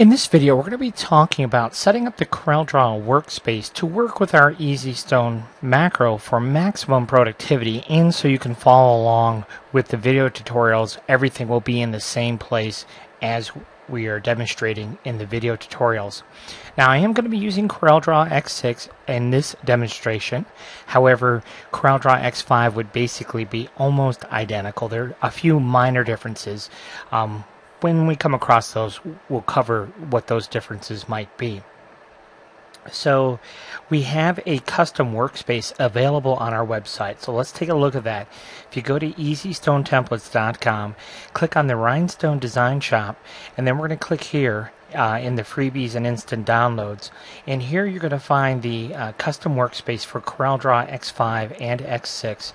In this video, we're going to be talking about setting up the CorelDRAW workspace to work with our EasyStone macro for maximum productivity and so you can follow along with the video tutorials. Everything will be in the same place as we are demonstrating in the video tutorials. Now I am going to be using CorelDRAW X6 in this demonstration. However, CorelDRAW X5 would basically be almost identical. There are a few minor differences. Um, when we come across those, we'll cover what those differences might be. So we have a custom workspace available on our website. So let's take a look at that. If you go to easystonetemplates.com, click on the Rhinestone Design Shop, and then we're going to click here uh, in the freebies and instant downloads. And here you're going to find the uh, custom workspace for CorelDRAW X5 and X6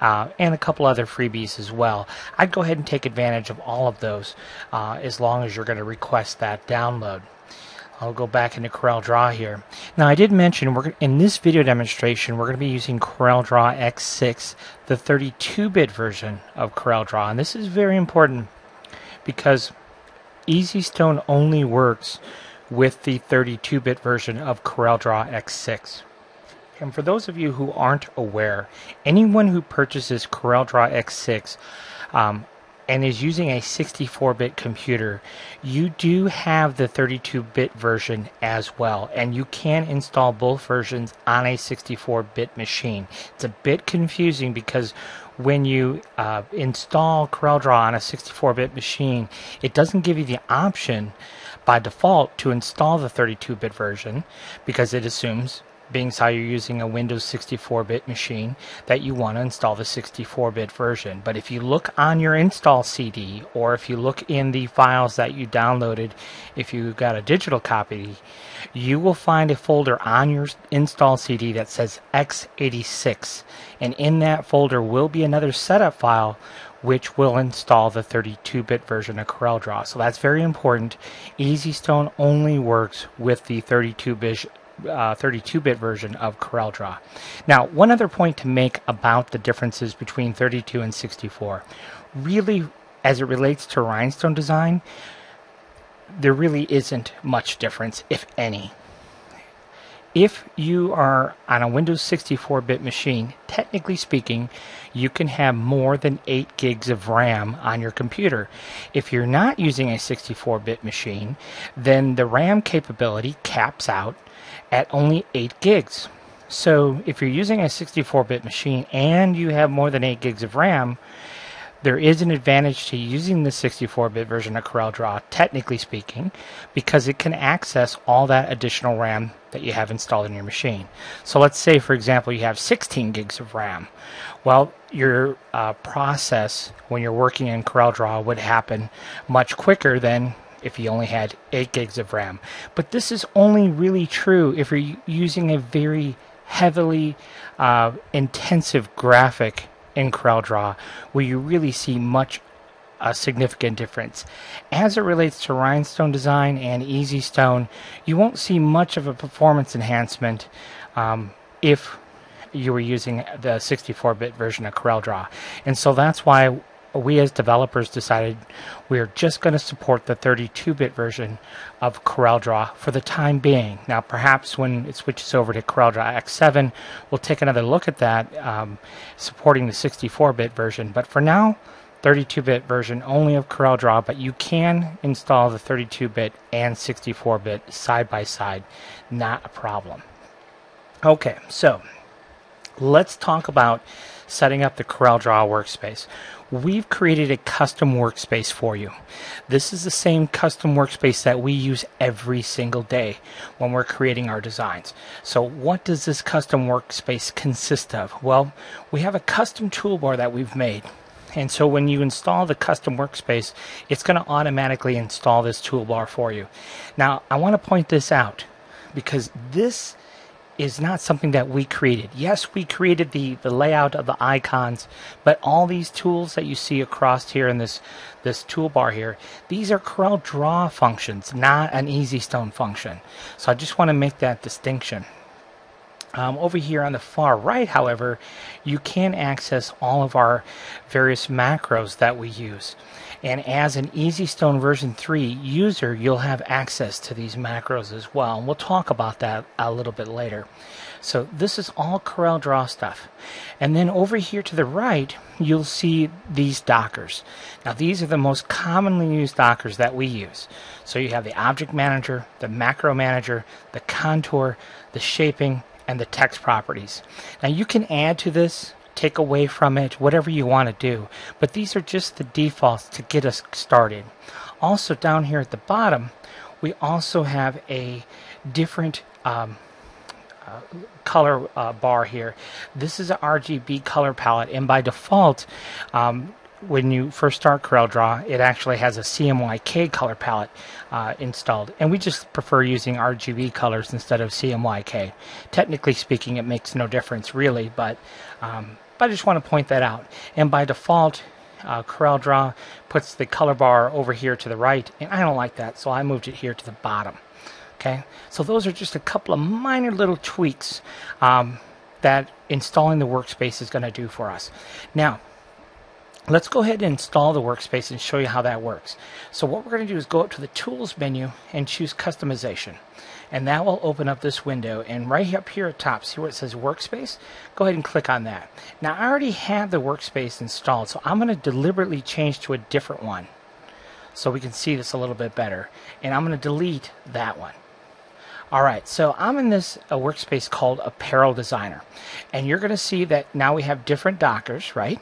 uh, and a couple other freebies as well. I'd go ahead and take advantage of all of those uh, as long as you're going to request that download. I'll go back into CorelDRAW here. Now I did mention we're in this video demonstration we're going to be using CorelDRAW X6, the 32-bit version of CorelDRAW, and this is very important because EasyStone only works with the 32-bit version of CorelDRAW X6. And for those of you who aren't aware, anyone who purchases CorelDRAW X6 um, and is using a 64-bit computer, you do have the 32-bit version as well, and you can install both versions on a 64-bit machine. It's a bit confusing because when you uh, install CorelDRAW on a 64-bit machine, it doesn't give you the option by default to install the 32-bit version because it assumes being how you're using a Windows 64-bit machine that you want to install the 64-bit version. But if you look on your install CD or if you look in the files that you downloaded, if you got a digital copy, you will find a folder on your install CD that says x86 and in that folder will be another setup file which will install the 32-bit version of CorelDRAW. So that's very important. EasyStone only works with the 32-bit uh, 32-bit version of CorelDRAW. Now, one other point to make about the differences between 32 and 64. Really, as it relates to rhinestone design, there really isn't much difference, if any. If you are on a Windows 64 bit machine, technically speaking, you can have more than 8 gigs of RAM on your computer. If you're not using a 64 bit machine, then the RAM capability caps out at only 8 gigs. So if you're using a 64 bit machine and you have more than 8 gigs of RAM, there is an advantage to using the 64-bit version of CorelDRAW, technically speaking, because it can access all that additional RAM that you have installed in your machine. So let's say, for example, you have 16 gigs of RAM. Well, your uh, process when you're working in CorelDRAW would happen much quicker than if you only had 8 gigs of RAM. But this is only really true if you're using a very heavily uh, intensive graphic in CorelDRAW where you really see much a significant difference. As it relates to Rhinestone Design and easy stone, you won't see much of a performance enhancement um, if you were using the 64-bit version of CorelDRAW. And so that's why we as developers decided we're just going to support the 32-bit version of CorelDRAW for the time being. Now, perhaps when it switches over to CorelDRAW X7, we'll take another look at that, um, supporting the 64-bit version. But for now, 32-bit version only of CorelDRAW, but you can install the 32-bit and 64-bit side by side, not a problem. Okay, so let's talk about setting up the CorelDRAW workspace. We've created a custom workspace for you. This is the same custom workspace that we use every single day when we're creating our designs. So what does this custom workspace consist of? Well, we have a custom toolbar that we've made. And so when you install the custom workspace, it's going to automatically install this toolbar for you. Now, I want to point this out because this is not something that we created. Yes, we created the, the layout of the icons, but all these tools that you see across here in this this toolbar here, these are CorelDRAW functions, not an EasyStone function. So I just want to make that distinction. Um, over here on the far right, however, you can access all of our various macros that we use. And as an EasyStone version 3 user, you'll have access to these macros as well. And we'll talk about that a little bit later. So this is all CorelDRAW stuff. And then over here to the right, you'll see these Dockers. Now these are the most commonly used Dockers that we use. So you have the Object Manager, the Macro Manager, the Contour, the Shaping, and the text properties. Now you can add to this, take away from it, whatever you want to do, but these are just the defaults to get us started. Also down here at the bottom, we also have a different um, uh, color uh, bar here. This is an RGB color palette, and by default, um, when you first start CorelDRAW, it actually has a CMYK color palette uh, installed, and we just prefer using RGB colors instead of CMYK. Technically speaking, it makes no difference really, but um, but I just want to point that out. And by default, uh, CorelDRAW puts the color bar over here to the right, and I don't like that, so I moved it here to the bottom. Okay, so those are just a couple of minor little tweaks um, that installing the workspace is going to do for us. Now, let's go ahead and install the workspace and show you how that works. So what we're going to do is go up to the Tools menu and choose Customization. And that will open up this window. And right up here at top, see where it says Workspace? Go ahead and click on that. Now, I already have the workspace installed, so I'm going to deliberately change to a different one so we can see this a little bit better. And I'm going to delete that one. All right, so I'm in this a workspace called Apparel Designer. And you're going to see that now we have different Dockers, right?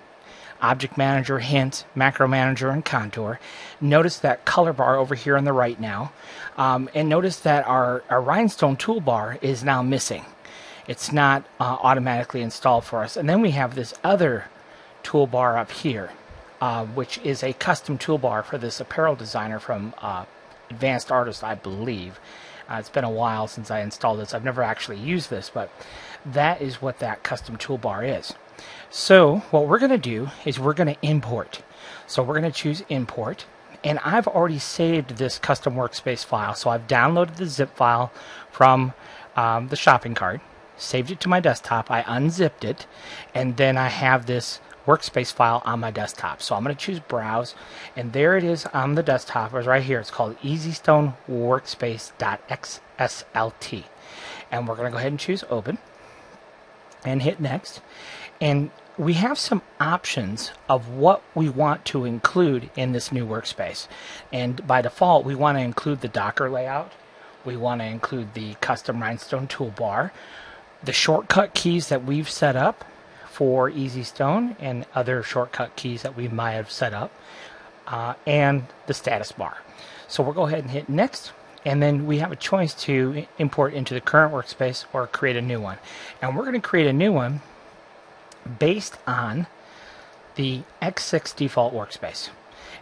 Object Manager, Hint, Macro Manager, and Contour. Notice that color bar over here on the right now. Um, and notice that our, our Rhinestone toolbar is now missing. It's not uh, automatically installed for us. And then we have this other toolbar up here, uh, which is a custom toolbar for this apparel designer from uh, Advanced Artist, I believe. Uh, it's been a while since I installed this. I've never actually used this, but that is what that custom toolbar is. So what we're going to do is we're going to import. So we're going to choose import. And I've already saved this custom workspace file. So I've downloaded the zip file from um, the shopping cart, saved it to my desktop. I unzipped it, and then I have this workspace file on my desktop. So I'm going to choose browse and there it is on the desktop. It's right here. It's called EasyStone Workspace.xslt. And we're going to go ahead and choose open and hit next. And we have some options of what we want to include in this new workspace. And by default, we want to include the Docker layout. We want to include the custom rhinestone toolbar, the shortcut keys that we've set up, for Easy Stone and other shortcut keys that we might have set up, uh, and the status bar. So we'll go ahead and hit next, and then we have a choice to import into the current workspace or create a new one. And we're going to create a new one based on the X6 default workspace.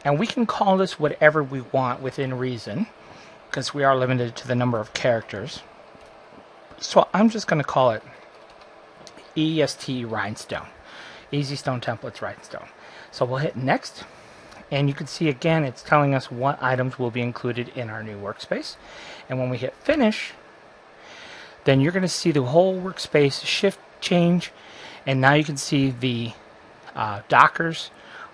And we can call this whatever we want within reason, because we are limited to the number of characters. So I'm just going to call it EST Rhinestone. Easy Stone Templates Rhinestone. So we'll hit next. And you can see again, it's telling us what items will be included in our new workspace. And when we hit finish, then you're going to see the whole workspace shift change. And now you can see the uh, Dockers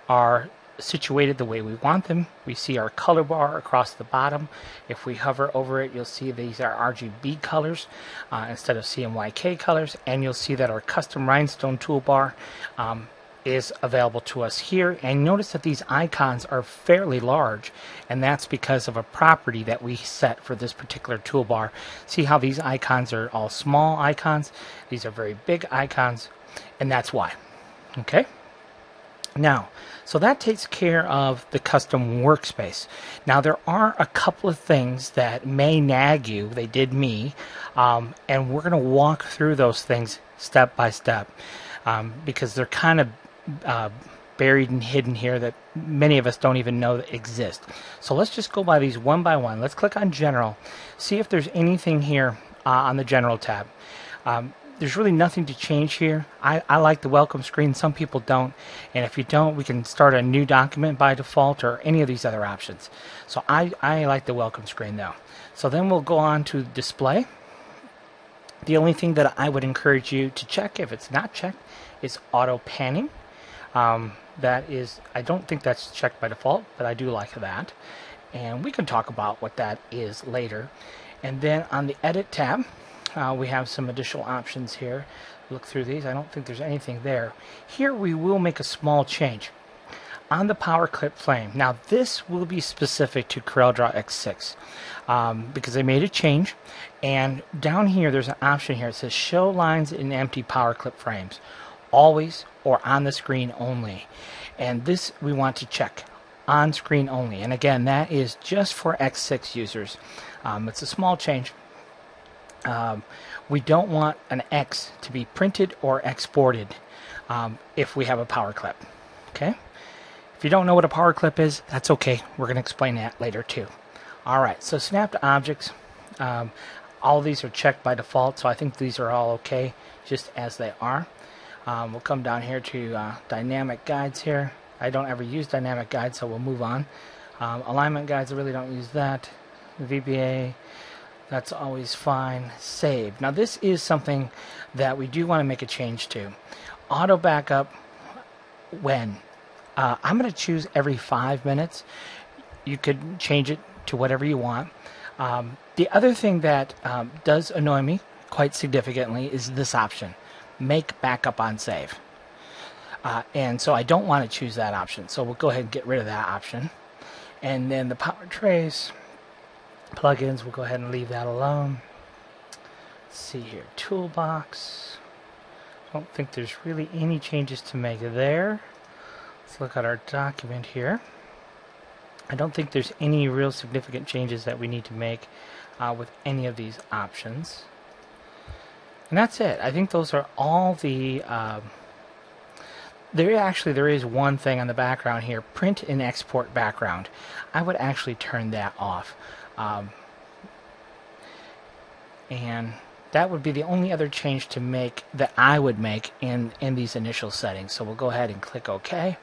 are situated the way we want them. We see our color bar across the bottom. If we hover over it, you'll see these are RGB colors uh, instead of CMYK colors, and you'll see that our custom rhinestone toolbar um, is available to us here. And notice that these icons are fairly large, and that's because of a property that we set for this particular toolbar. See how these icons are all small icons? These are very big icons, and that's why. Okay? Now, so that takes care of the custom workspace. Now, there are a couple of things that may nag you. They did me. Um, and we're going to walk through those things step by step um, because they're kind of uh, buried and hidden here that many of us don't even know that exist. So let's just go by these one by one. Let's click on General, see if there's anything here uh, on the General tab. Um, there's really nothing to change here. I, I like the welcome screen. Some people don't. And if you don't, we can start a new document by default or any of these other options. So I, I like the welcome screen though. So then we'll go on to display. The only thing that I would encourage you to check, if it's not checked, is auto panning. Um, that is, I don't think that's checked by default, but I do like that. And we can talk about what that is later. And then on the Edit tab, uh, we have some additional options here. Look through these. I don't think there's anything there. Here we will make a small change on the power clip frame. Now this will be specific to CorelDRAW X6 um, because they made a change and down here there's an option here it says show lines in empty power clip frames always or on the screen only and this we want to check on screen only and again that is just for X6 users um, it's a small change um, we don't want an X to be printed or exported um, if we have a power clip okay if you don't know what a power clip is, that's okay. We're going to explain that later too. Alright, so snapped objects. Um, all these are checked by default, so I think these are all okay just as they are. Um, we'll come down here to uh, dynamic guides here. I don't ever use dynamic guides, so we'll move on. Um, alignment guides, I really don't use that. VBA, that's always fine. Save. Now this is something that we do want to make a change to. Auto backup when uh, I'm going to choose every five minutes. You could change it to whatever you want. Um, the other thing that um, does annoy me quite significantly is this option make backup on save. Uh, and so I don't want to choose that option. So we'll go ahead and get rid of that option. And then the power trace plugins, we'll go ahead and leave that alone. Let's see here, toolbox. I don't think there's really any changes to make there. Let's look at our document here. I don't think there's any real significant changes that we need to make uh, with any of these options. And that's it. I think those are all the... Um, there actually there is one thing on the background here print and export background I would actually turn that off um, and that would be the only other change to make that I would make in in these initial settings. So we'll go ahead and click OK.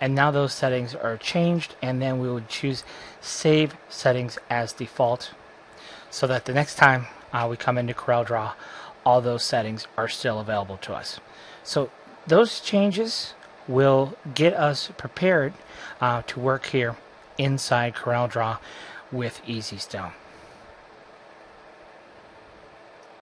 And now those settings are changed and then we would choose save settings as default so that the next time uh, we come into CorelDRAW all those settings are still available to us. So those changes will get us prepared uh, to work here inside CorelDRAW with EasyStone